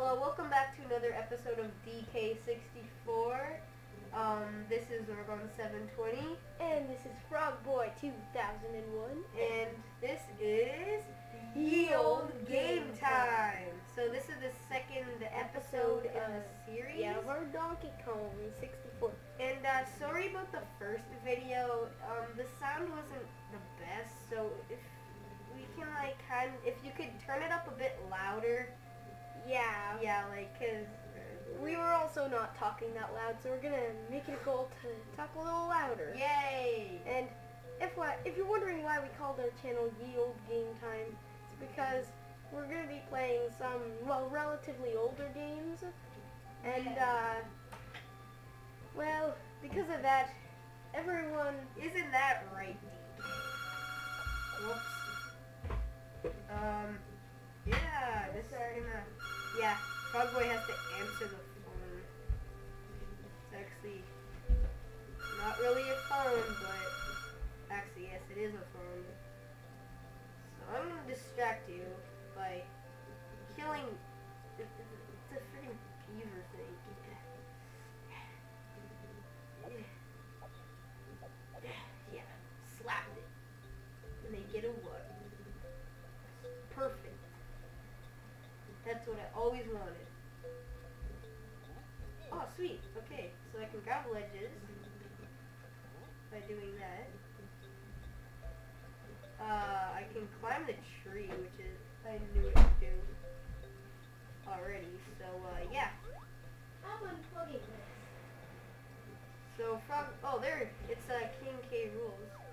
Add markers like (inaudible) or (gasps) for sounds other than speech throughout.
Hello, welcome back to another episode of DK64. Um, this is Zorgon 720, And this is Frog Boy 2001. and this is Ye Olde Game Time. So this is the second episode in the series. Yeah, of our Donkey Kong 64. And uh, sorry about the first video. Um, the sound wasn't the best, so if we can like kind, if you could turn it up a bit louder, Yeah. yeah, like cause uh, We were also not talking that loud, so we're gonna make it a goal to talk a little louder. yay! And if if you're wondering why we called our channel Ye Olde Game Time, it's because we're gonna be playing some well relatively older games, and uh, well because of that, everyone Isn't that right? Whoops. Um, yeah, this is gonna, yeah, Frogboy has to answer the phone. It's actually not really a phone, but always wanted. Oh, sweet. Okay, so I can grab ledges by doing that. Uh, I can climb the tree, which is, I knew it to do already. So, uh, yeah. I'm unplugging this. So, frog, oh, there, it's, uh, King K Rool's.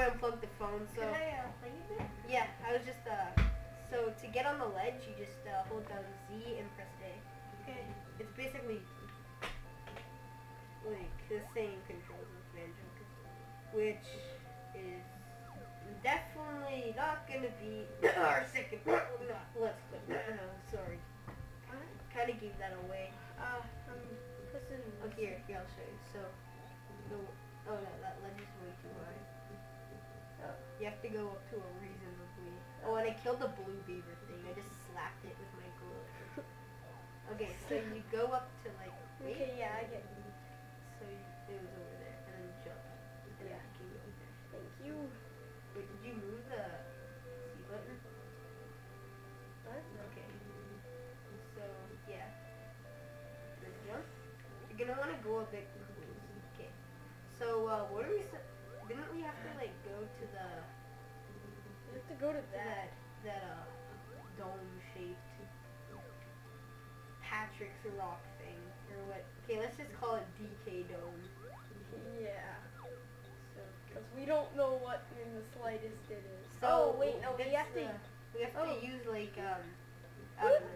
Frogboy unplugged the phone, so, Can I uh, yeah, I was just, uh, so to get on the ledge, you just, uh, hold down Z and press A. Okay. It's basically, like, the same controls as Banjo, which is definitely not gonna be (coughs) our second, (coughs) no, let's quit, no, (coughs) sorry. Kinda gave that away. Uh. Oh, here, here, I'll show you. So, the, oh no, that ledge is way too high. Oh, you have to go up to a reasonably. Oh, and I killed the blue beaver thing. I just slapped it with my glove. Okay, so (laughs) you go up to like, wait. Okay, yeah, I get. So you, it was over there, and then jump. And Yeah. then you can go. Thank you. Wait, did you move the C button? What? Okay. So, yeah. Then jump. You're gonna want to go a bit. Okay. So, uh, what are we, didn't we have to, like, go to the, You have to go to to that. that, uh, dome-shaped Patrick's Rock thing, or what, okay, let's just call it DK Dome. Yeah. So, because we don't know what in the slightest it is. So, oh wait, no, we have to. uh, we have oh. to use, like, um, I don't know.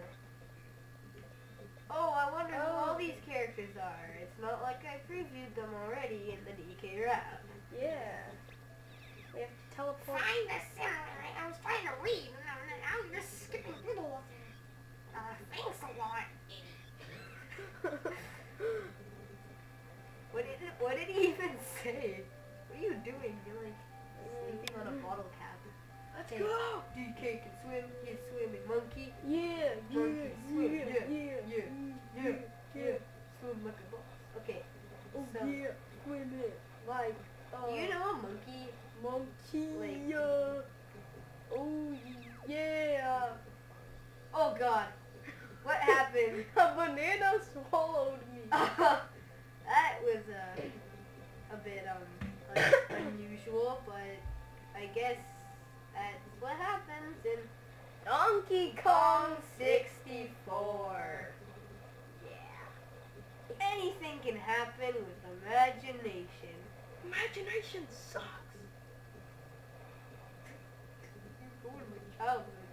Oh, I wonder who Oh. all these characters are. It's not like I previewed them already in the DK Rap. Yeah. We have to teleport. Find the samurai. I was trying to read, and now you're just skipping it. Uh, thanks a lot. What did it, what did he even say? What are you doing? You're like sleeping on a bottle cap. Let's go. DK can swim. He's swimming. Monkey. Yeah, yeah, Monkey yeah, swim. yeah, Yeah, yeah, yeah, yeah, yeah. Swim like a boss. Okay. Oh So- yeah, swim it like Do you know a monkey? monkey. Like- uh, oh yeah. Oh God. What happened? (laughs) A banana swallowed me. (laughs) that was uh, a bit um un- unusual, but I guess that's what happens in Donkey Kong 64. Yeah. Anything can happen with imagination. Imagination sucks. You ruined my childhood.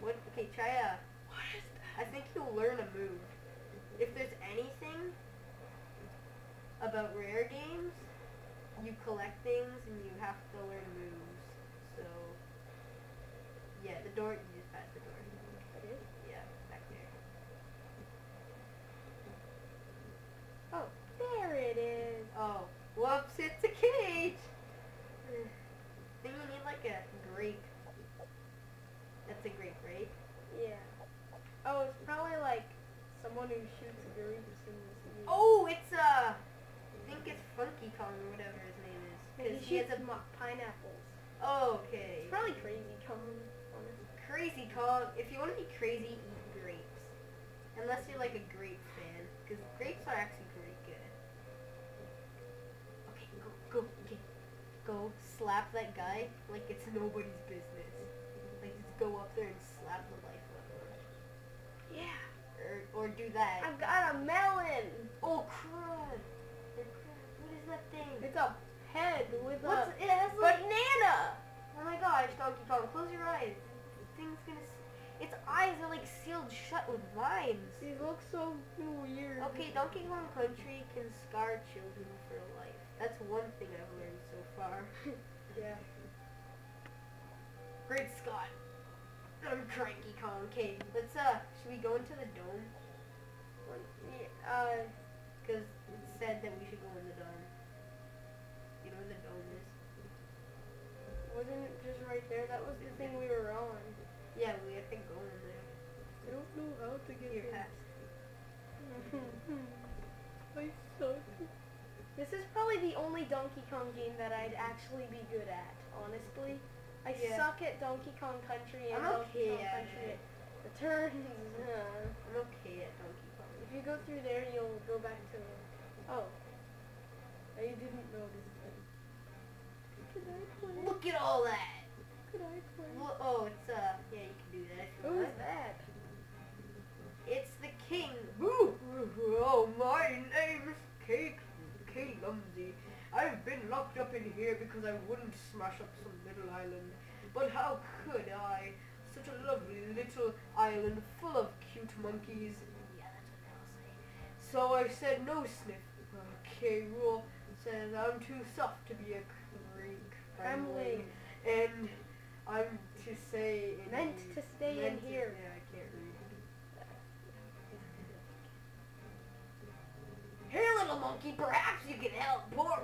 What? Okay, try a. What is I think you'll learn a move. If there's anything about rare games, you collect things and you have to learn moves. So, yeah, the door, you the door. that? It is? Yeah, back there. Oh, there it is. Whoops, it's a cage! (laughs) Then you need like a grape. That's a grape, right? Yeah. Oh, it's probably like someone who shoots grapes in this game. Oh, it's uh, I think it's Funky Kong or whatever his name is. Cause he shoots has a. pineapples. Oh, okay. It's probably Crazy Kong. honestly. Crazy Kong. If you want to be crazy, eat grapes. Unless you're like a grape fan, because grapes are actually pretty good. Okay, go, go, okay, go slap that guy like it's nobody's business. Like just go up there and slap the life out of him, Yeah. or or do that. I've got a melon. Oh crud! What is that thing? It's a head with What's a it like? banana. Oh my gosh, Donkey Kong, close your eyes. This thing's gonna. s- Its eyes are like sealed shut with vines. It looks so weird. Okay, Donkey Kong Country can scar children for life. That's one thing I've learned so far. (laughs) Yeah. Great Scott. I'm Cranky Kong. Okay, let's uh, should we go into the dome? Yeah, Uh, Cause it said that we should go in the dome. You know where the dome is? wasn't it just right there? That was the thing we were on. Yeah, we have to go in there. I don't know how to get Here, in. (laughs) I suck. This is probably the only Donkey Kong game that I'd actually be good at, honestly. I Yeah. suck at Donkey Kong Country and I'm Donkey okay Kong Country it. Returns. uh, (laughs) I'm okay at Donkey Kong. if you go through there, you'll go back to. Oh. I didn't notice that. Could I play? Look at all that. Could I play? Well, oh, it's uh, yeah, you can do that if you Who's want. that? It's the king. Ooh, oh, my name's Kate, Kate Lumsy. I've been locked up in here because I wouldn't smash up some little island. But how could I? Such a lovely little island full of cute monkeys. Yeah, that's what they'll say. So I said no, Sniff. Okay, rule says I'm too soft to be a creek Trembling. and I'm to say Meant to stay in meant to- here. Yeah, I can't read. Here, little monkey, perhaps you can help poor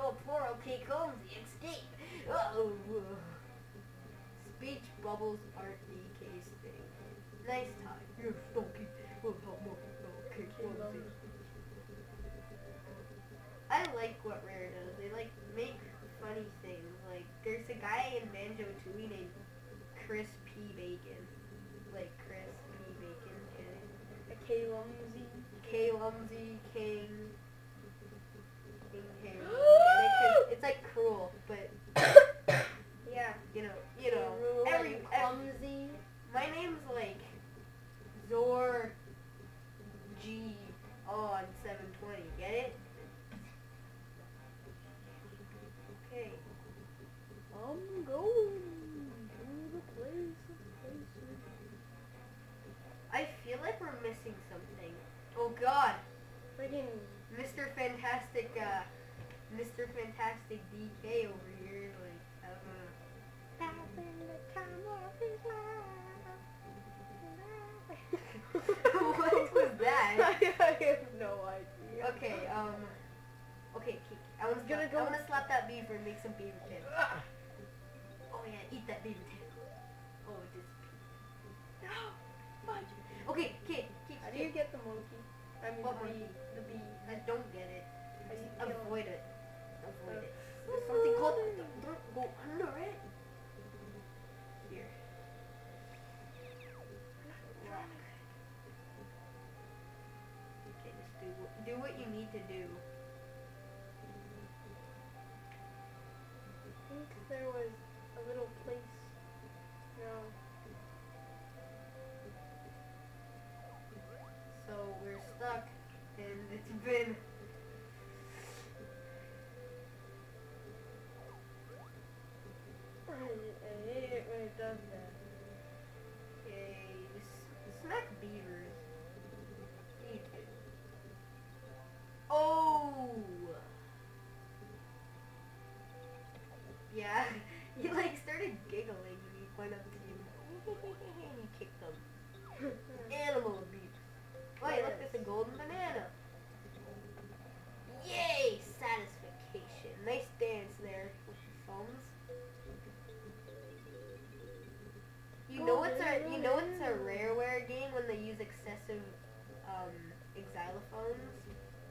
oh, poor old Lumsy escape. Oh, speech bubbles aren't DK's thing. Nice time. Yes, donkey will help monkey. I like what Rare does. They like make funny things. Like there's a guy in Banjo Tooie named Chris P Bacon. Like Chris P Bacon. And A K Lumsy. K Lumsy King. King King. It's like cruel, but (coughs) Yeah. you know, you know, every, every clumsy. my name's like Zor Fantastic DK over here, like, I don't know. having the time of his life. What was that? (laughs) I have no idea. Okay, um, okay, Kiki, I wanna, Gonna slap, go- I wanna slap that beaver and make some beaver tail. Oh yeah, eat that beaver tail. Oh, it just. No, (gasps) fudge. Okay, Kid, Kid, How do you get the monkey? I mean, What the monkey? bee. The bee. I don't use excessive um, xylophones.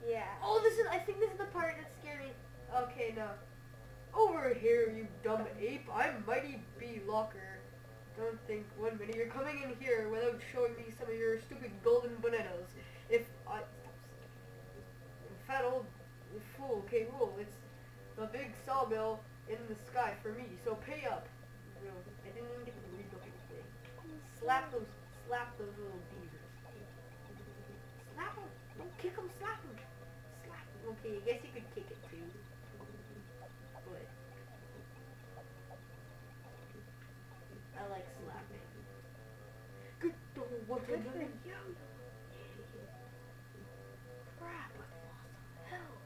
Yeah. Oh, this is. I think this is the part that's scary. Okay, no. Over here, you dumb ape! I'm Mighty B. Locker. Don't think one minute you're coming in here without showing me some of your stupid golden bananas. If I, fat old fool can rule. It's the big sawmill in the sky for me. So pay up. I didn't even get to read the whole thing. Slap those, slap those little. 'Em. I guess you could kick it too. But I like slapping. Good. What Good the for you. Crap, I lost hell.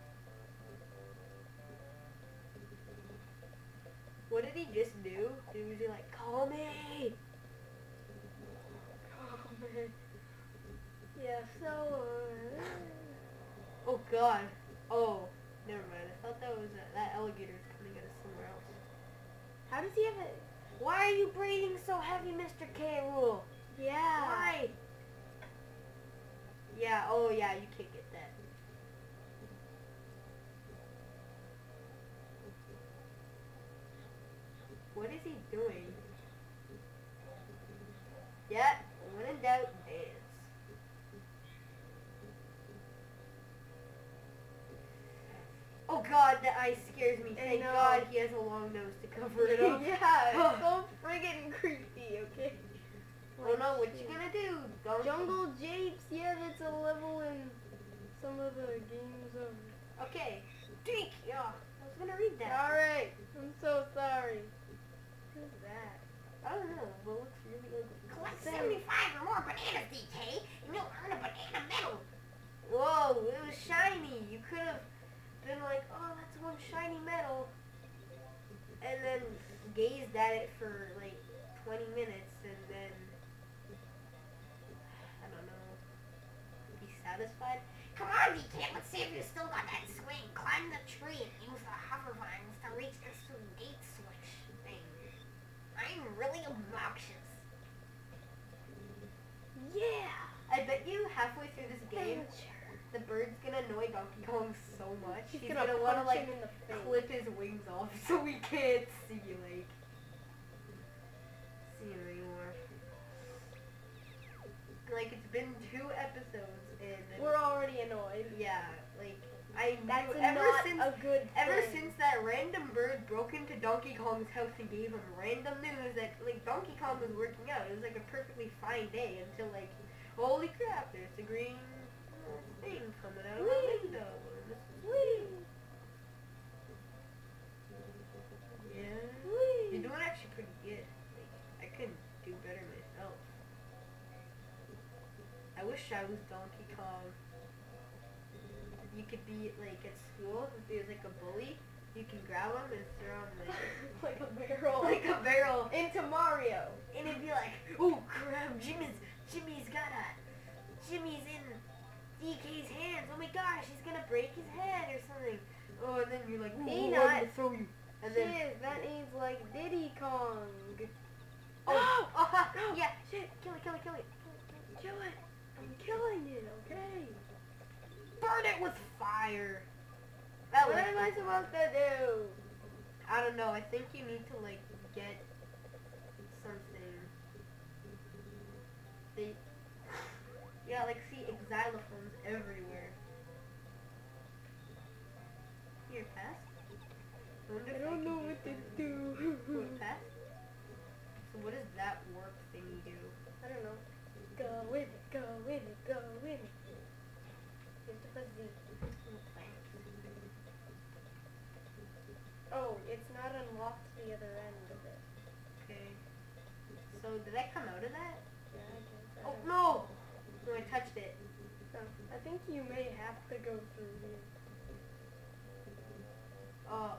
What did he just do? He was like, call me. Oh man. Yeah, so uh, Oh God. Oh, never mind. I thought that was uh, that alligator's coming out of somewhere else. How does he have it? Why are you breathing so heavy, Mr. K. Rool? Yeah. Why? Yeah. Oh yeah. You can't get that. What is he doing? Yeah. When in doubt, dance. Oh God, scares me. Thank know. God he has a long nose to cover it up. (laughs) yeah, it's so friggin' creepy, okay? Oh no, what you're gonna do? Don't Jungle Japes, yeah, that's a level in some of the games of... Okay. Deke, yeah. I was gonna read that. Alright, I'm so sorry. Who's that? I don't know, but it looks really ugly. Collect 75 or more bananas, DK, and you'll earn a banana medal. Whoa, it was shiny. You could have been like, oh, that's one shiny metal. And then gazed at it for like 20 minutes and then, I don't know, be satisfied. Come on, DK, let's see if you still got that swing. Climb the tree and use the hover vines to reach this gate switch thing. I'm really obnoxious. Yeah! I bet you halfway through this game, bird's gonna annoy Donkey Kong so much. He's, He's, gonna, gonna, wanna like him in the clip his wings off (laughs) so we can't see like see him anymore. Like it's been two episodes and We're already annoyed. yeah, like I knew That's ever not since a good ever thing. since that random bird broke into Donkey Kong's house and gave him random news that like Donkey Kong was working out. It was like a perfectly fine day until like holy crap, there's a green thing coming out of the window. and this is Whee! Yeah. You're doing actually pretty good. Like, I could do better myself. I wish I was Donkey Kong. You could be like at school if there's like a bully, you can grab him and throw him like (laughs) like a barrel. like a barrel, Into Mario. and it'd be like, oh crap, Jimmy's Jimmy's got a Jimmy's in DK's hands. Oh my gosh, he's gonna break his head or something. Oh, and then you're like, ooh. I'm throw you. And then Shit, that needs like Diddy Kong. (gasps) oh, oh, (laughs) yeah, shit, kill it, kill it, kill it. Kill it. I'm killing it, okay? Burn it with fire. That What am I supposed to do? I don't know. I think you need to like get something. They, yeah, like see xylophones everywhere. Here, pass. wonder I if don't can know use what to that. do. What, pass? So what does that warp thingy do? I don't know. Go with it, go with it, go with it. You have to press Z. Oh, it's not unlocked the other end of it. Okay. So did that come out of that? Yeah, I guess. Oh no! No, I touched it. No, I think you may have to go through here. Uh,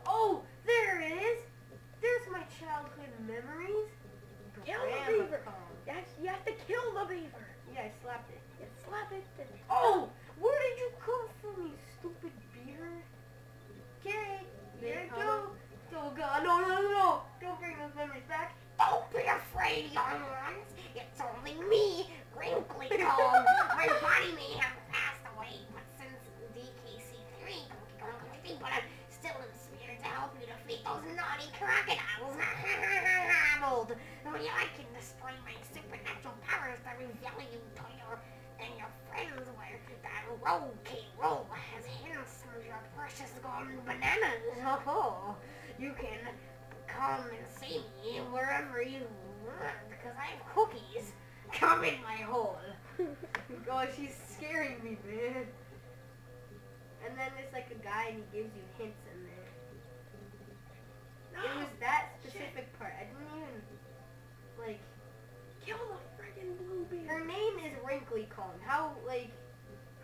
have cookies. Come in my hole. God, she's scaring me, man. And then there's like a guy and he gives you hints in there. It was (gasps) that specific part. I didn't even like. Kill the friggin' bluebeard. Her name is Wrinkly Kong. How like?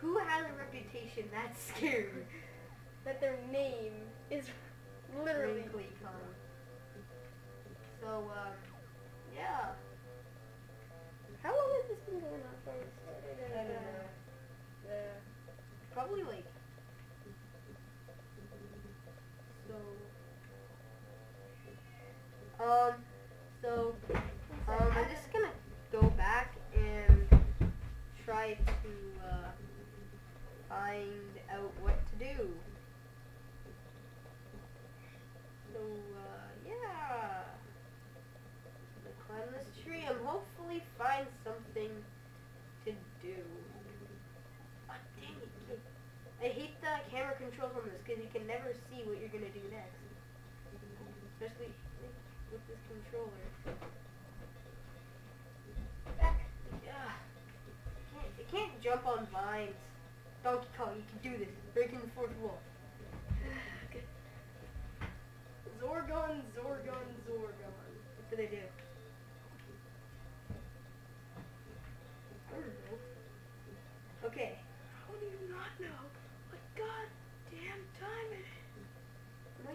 Who has a reputation that (laughs) scary? That their name is literally. Wrinkly Kong. So um, yeah. How long has this been going on for? We started I at, don't uh, know. Uh, probably like. So. Um. So. Um. I'm just gonna go back and try to uh, find out what to do. So uh, yeah. I climb this tree and hopefully find something to do. Oh, dang it, kid. I hate the camera controls on this because you can never see what you're gonna do next. Especially with this controller. Back. Yeah. Can't, it can't jump on vines. Donkey Kong, you can do this. Breaking the fourth wall. (sighs) Zorgon, Zorgon, Zorgon. What did I do? I don't know. Okay. How do you not know what goddamn time it is? My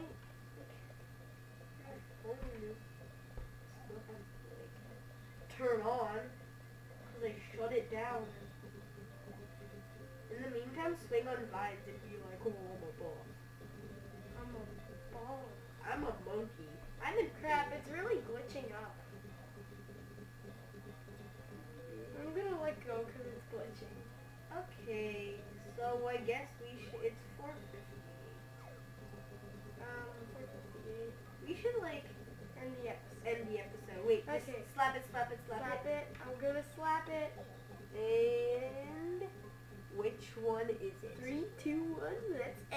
my phone is still has to like turn on because I shut it down. In the meantime, swing on vines and be like, oh, I'm a boss. I'm a ball. I'm a monkey. I'm in Crap, it's really glitching up. I'm gonna let go because it's glitching. Okay, so I guess we should. It's 4:58. Um, 458. We should like End the episode. end the episode. Wait, Okay. slap it, slap it, slap, Slap it. it. I'm gonna slap it. And which one is it? Three, two, one. Let's.